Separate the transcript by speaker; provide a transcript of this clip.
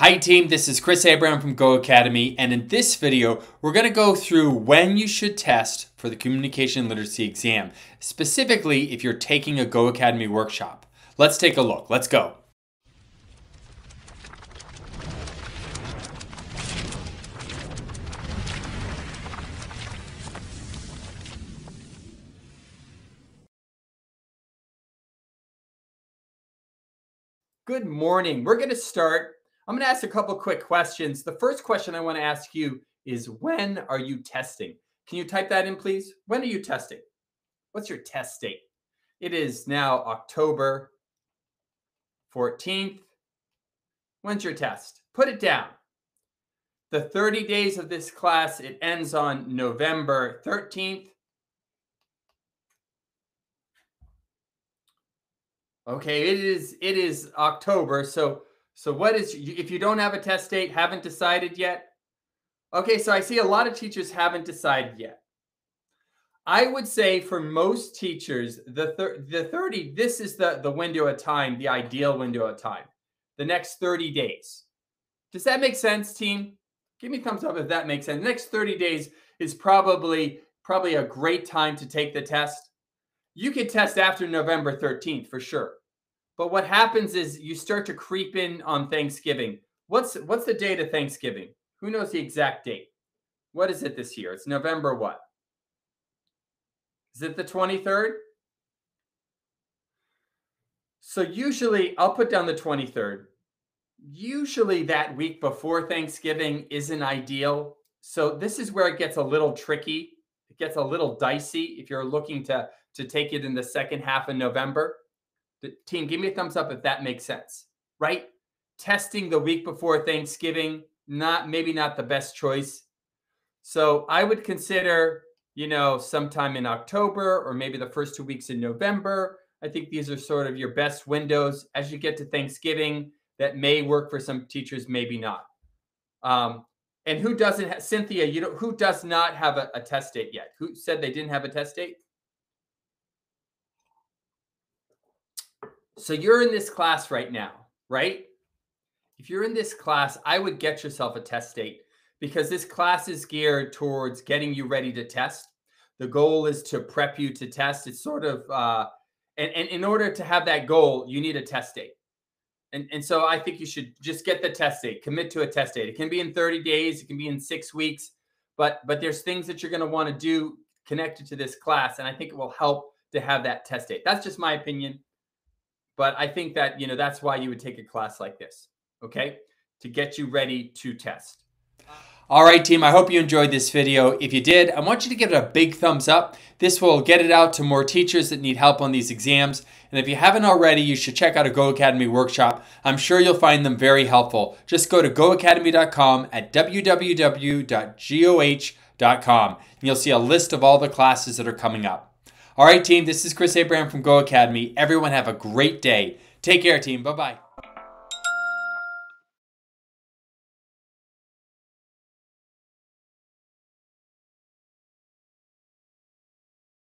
Speaker 1: Hi team, this is Chris Abraham from Go Academy and in this video we're going to go through when you should test for the communication literacy exam, specifically if you're taking a Go Academy workshop. Let's take a look. Let's go. Good morning. We're going to start I'm going to ask a couple quick questions. The first question I want to ask you is when are you testing? Can you type that in, please? When are you testing? What's your test date? It is now October 14th. When's your test? Put it down. The 30 days of this class, it ends on November 13th. Okay, it is it is October, so so what is if you don't have a test date, haven't decided yet? Okay, so I see a lot of teachers haven't decided yet. I would say for most teachers, the thir- the 30 this is the the window of time, the ideal window of time. The next 30 days. Does that make sense, team? Give me thumbs up if that makes sense. The next 30 days is probably probably a great time to take the test. You could test after November 13th for sure. But what happens is you start to creep in on Thanksgiving. What's what's the date of Thanksgiving? Who knows the exact date? What is it this year? It's November what? Is it the 23rd? So usually I'll put down the 23rd. Usually that week before Thanksgiving isn't ideal. So this is where it gets a little tricky. It gets a little dicey if you're looking to to take it in the second half of November. The team, give me a thumbs up if that makes sense, right? Testing the week before Thanksgiving, not maybe not the best choice. So I would consider, you know, sometime in October or maybe the first two weeks in November. I think these are sort of your best windows as you get to Thanksgiving. That may work for some teachers, maybe not. Um, and who doesn't? Ha- Cynthia, you know, who does not have a, a test date yet? Who said they didn't have a test date? So you're in this class right now, right? If you're in this class, I would get yourself a test date because this class is geared towards getting you ready to test. The goal is to prep you to test. It's sort of, uh, and, and in order to have that goal, you need a test date. And, and so I think you should just get the test date, commit to a test date. It can be in 30 days, it can be in six weeks, but but there's things that you're going to want to do connected to this class. And I think it will help to have that test date. That's just my opinion. But I think that, you know, that's why you would take a class like this, okay? To get you ready to test. All right, team, I hope you enjoyed this video. If you did, I want you to give it a big thumbs up. This will get it out to more teachers that need help on these exams. And if you haven't already, you should check out a Go Academy workshop. I'm sure you'll find them very helpful. Just go to gohacademy.com at www.goh.com and you'll see a list of all the classes that are coming up. All right, team, this is Chris Abraham from Go Academy. Everyone have a great day. Take care, team. Bye bye.